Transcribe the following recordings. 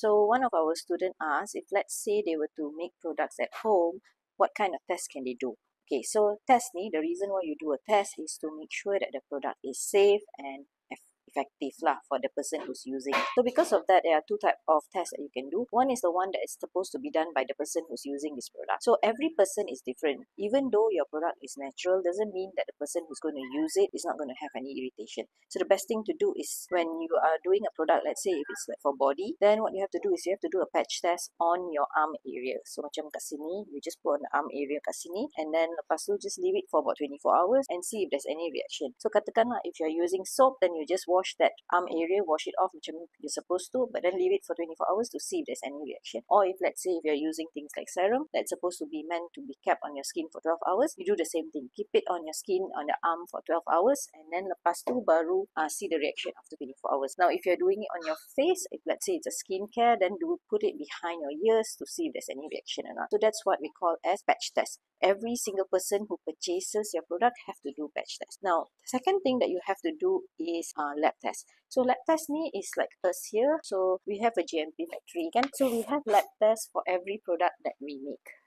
So one of our students asked if let's say they were to make products at home, what kind of test can they do? Okay, so test ni, the reason why you do a test is to make sure that the product is safe and effective lah for the person who's using. So because of that, there are two type of tests that you can do. One is the one that is supposed to be done by the person who's using this product. So every person is different. Even though your product is natural, doesn't mean that the person who's going to use it is not going to have any irritation. So the best thing to do is when you are doing a product, let's say if it's like for body, then what you have to do is you have to do a patch test on your arm area. So macam kat sini, you just put on the arm area kat sini and then lepas tu just leave it for about 24 hours and see if there's any reaction. So katakanlah if you're using soap, then you just wash wash that arm area, wash it off macam you're supposed to, but then leave it for 24 hours to see if there's any reaction. Or if let's say if you're using things like serum that's supposed to be meant to be kept on your skin for 12 hours, you do the same thing. Keep it on your skin, on the arm for 12 hours and then lepas tu baru uh, see the reaction after 24 hours. Now if you're doing it on your face, if let's say it's a skincare, then do put it behind your ears to see if there's any reaction or not. So that's what we call as patch test every single person who purchases your product have to do patch test. Now, second thing that you have to do is uh, lab test. So lab test ni is like us here. So we have a GMP factory kan. So we have lab test for every product that we make.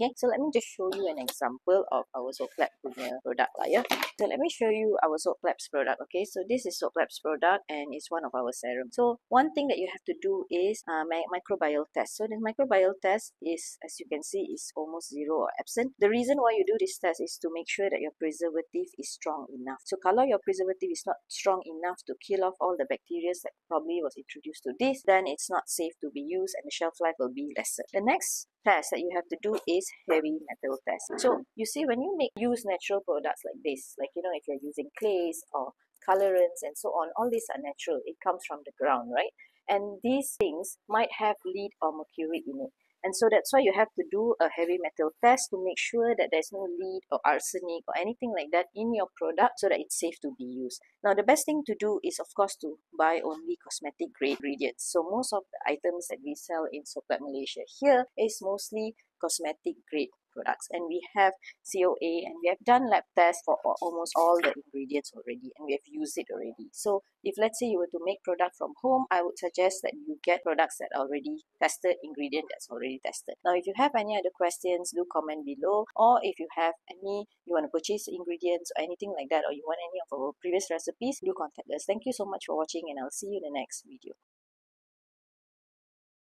Okay, so let me just show you an example of our Soaplab punya product lah ya. So let me show you our soap Soaplab's product. Okay, so this is soap Soaplab's product and it's one of our serum. So one thing that you have to do is uh, microbial test. So the microbial test is, as you can see, is almost zero or absent. The reason why you do this test is to make sure that your preservative is strong enough. So kalau your preservative is not strong enough to kill off all the bacteria that probably was introduced to this, then it's not safe to be used and the shelf life will be lesser. The next test that you have to do is heavy metal test. So mm-hmm. you see when you make use natural products like this, like you know if you're using clays or colorants and so on, all these are natural. It comes from the ground, right? And these things might have lead or mercury in it. And so that's why you have to do a heavy metal test to make sure that there's no lead or arsenic or anything like that in your product so that it's safe to be used. Now, the best thing to do is, of course, to buy only cosmetic grade ingredients. So most of the items that we sell in Soaplab Malaysia here is mostly cosmetic grade products and we have COA and we have done lab tests for almost all the ingredients already and we have used it already. So if let's say you were to make product from home, I would suggest that you get products that already tested, ingredient that's already tested. Now if you have any other questions, do comment below or if you have any, you want to purchase ingredients or anything like that or you want any of our previous recipes, do contact us. Thank you so much for watching and I'll see you in the next video.